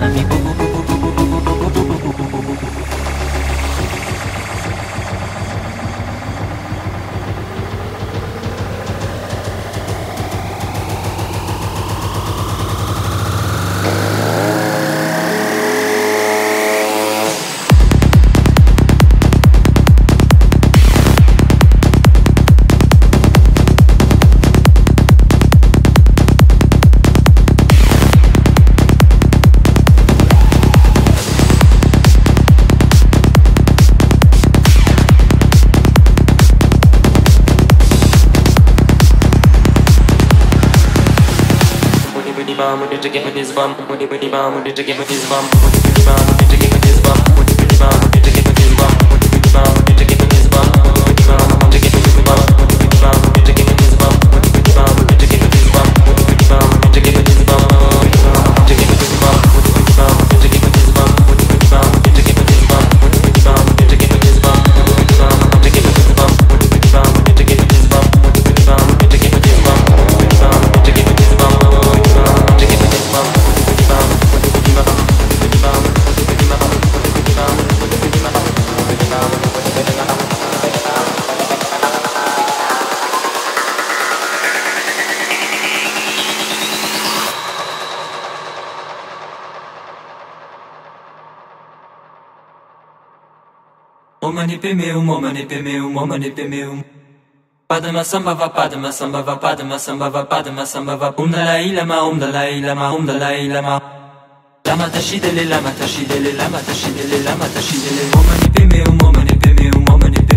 amigo. bum, did you give me this bum? What did you give me this bum? What did you give me this bum? Omani pemeum, omani pemeum, omani pemeum. Padma padma sambhava, padma sambhava, padma sambhava. Om dalai lama, om dalai lama, om dalai lama. Lama tashidele, lama tashidele, lama tashidele, lama tashidele. Omani pemeum, omani